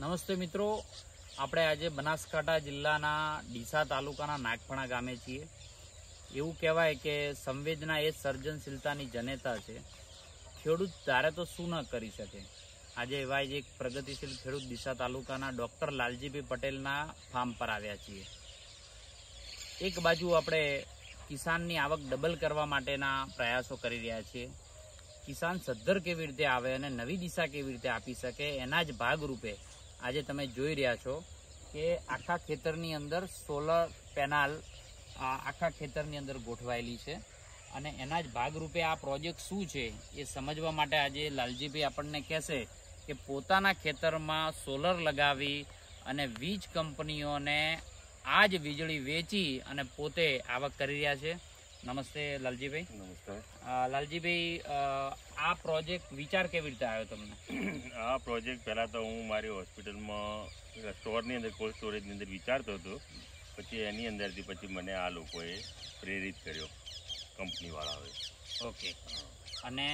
નમસ્તે મિત્રો. આપણે આજે બનાસકાંઠા જિલ્લાના ડીસા તાલુકાના નાગપણા ગામે છીએ. એવું કહેવાય કે સંવેદના એ સર્જનશીલતાની જનેતા છે. ખેડૂત ધારે તો શું ન કરી શકે? આજે એવા જ એક પ્રગતિશીલ ખેડૂત ડીસા તાલુકાના ડૉક્ટર લાલજીભાઈ પટેલના ફાર્મ પર આવ્યા છીએ. એક બાજુ આપણે કિસાનની આવક ડબલ કરવા માટેના પ્રયાસો કરી રહ્યા છીએ. કિસાન સદ્ધર કેવી રીતે આવે અને નવી દિશા કેવી રીતે આપી શકે? એના જ ભાગરૂપે આજે તમે જોઈ રહ્યા છો કે આખા ખેતરની અંદર સોલર પેનલ આખા ખેતરની અંદર ગોઠવાયેલી છે. અને એના જ ભાગરૂપે આ પ્રોજેક્ટ શું છે એ સમજવા માટે આજે લાલજીભાઈ આપણને કહેશે કે પોતાના ખેતરમાં સોલર લગાવી અને વીજ કંપનીઓને આ જ વીજળી વેચી અને પોતે આવક કરી રહ્યા છે. નમસ્તે લાલજીભાઈ. નમસ્કાર. લાલજીભાઈ આ પ્રોજેક્ટ વિચાર કેવી રીતે આવ્યો તમને? આ પ્રોજેક્ટ પહેલાં તો હું મારી હોસ્પિટલમાં સ્ટોરની અંદર કોલ્ડ સ્ટોરેજની અંદર વિચારતો હતો. પછી એની અંદરથી પછી મને આ લોકોએ પ્રેરિત કર્યો કંપનીવાળાઓએ. ઓકે. અને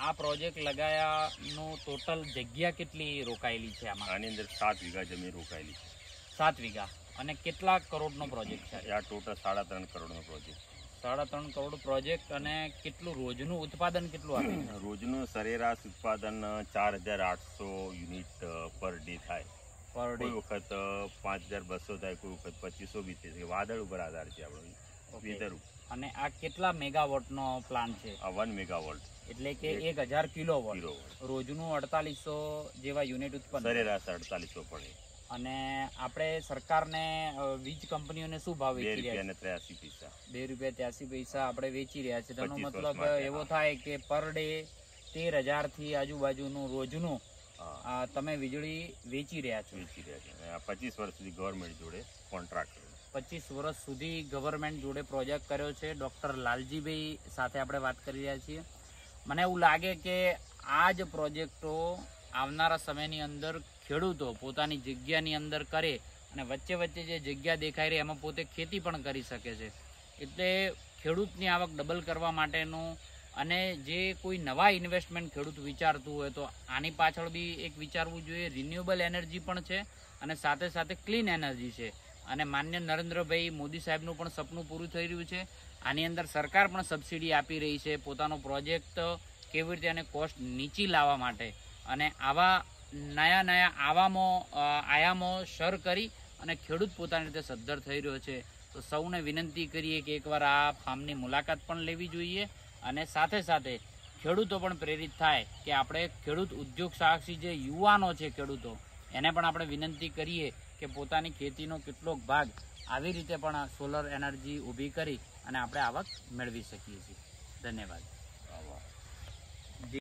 આ પ્રોજેક્ટ લગાયાનું ટોટલ જગ્યા કેટલી રોકાયેલી છે આમાં? આની અંદર સાત વીઘા જમીન રોકાયેલી સાત વીઘા. અને કેટલા કરોડનો પ્રોજેક્ટ છે? છે આ ટોટલ સાડા ત્રણ કરોડનો પ્રોજેક્ટ સાડા ત્રણ કરોડ પ્રોજેક્ટ અને કેટલું રોજનું ઉત્પાદન કેટલું આપે રોજનું સરેરાશ ઉત્પાદન ચાર હજાર આઠસો યુનિટ પર ડે થાય. Per day. વખત પાંચ હજાર બસો થાય કોઈ વખત પચીસો બી થાય વાદળ ઉપર આધાર છે આપણો. વેધર અને આ કેટલા મેગાવોટનો પ્લાન છે? આ વન મેગાવોટ. એટલે કે એક હજાર કિલો વોટ રોજનું અડતાલીસો જેવા યુનિટ ઉત્પન્ન સરેરાશ અડતાલીસો પડે. અને આપણે સરકારને વીજ કંપનીઓને શું ભાવ વેચી રહ્યા છે? બે રૂપિયા ત્યાસી પૈસા આપણે વેચી રહ્યા છે. તેનો મતલબ એવો થાય કે પર ડે તેર હજારથી આજુબાજુનું રોજનું તમે વીજળી વેચી રહ્યા છો. વેચી રહ્યા છે. પચીસ વર્ષ સુધી ગવર્મેન્ટ જોડે કોન્ટ્રાક્ટ પચીસ વર્ષ સુધી ગવર્મેન્ટ જોડે પ્રોજેક્ટ કર્યો છે. ડૉક્ટર લાલજીભાઈ સાથે આપણે વાત કરી રહ્યા છીએ. મને એવું લાગે કે આ જ પ્રોજેક્ટો આવનારા સમયની અંદર ખેડૂતો પોતાની જગ્યાની અંદર કરે અને વચ્ચે વચ્ચે જે જગ્યા દેખાઈ રહી એમાં પોતે ખેતી પણ કરી શકે છે. એટલે ખેડૂતની આવક ડબલ કરવા માટેનું અને જે કોઈ નવા ઇન્વેસ્ટમેન્ટ ખેડૂત વિચારતું હોય તો આની પાછળ બી એક વિચારવું જોઈએ. રિન્યુએબલ એનર્જી પણ છે અને સાથે સાથે ક્લીન એનર્જી છે. અને માન્ય નરેન્દ્રભાઈ મોદી સાહેબનું પણ સપનું પૂરું થઈ રહ્યું છે. આની અંદર સરકાર પણ સબસિડી આપી રહી છે પોતાનો પ્રોજેક્ટ કેવી રીતે એને કોસ્ટ નીચી લાવવા માટે. અને આવા નયા નયા આવામો આયામો સર કરી અને ખેડૂત પોતાની રીતે સદ્ધર થઈ રહ્યો છે. તો સૌને વિનંતી કરીએ કે એકવાર આ ફાર્મની મુલાકાત પણ લેવી જોઈએ અને સાથે સાથે ખેડૂતો પણ પ્રેરિત થાય કે આપણે ખેડૂત ઉદ્યોગ સાહસી જે યુવાનો છે ખેડૂતો, એને પણ આપણે વિનંતી કરીએ કે પોતાની ખેતીનો કેટલોક ભાગ આવી રીતે પણ સોલર એનર્જી ઊભી કરી અને આપણે આવક મેળવી શકીએ છીએ. ધન્યવાદ.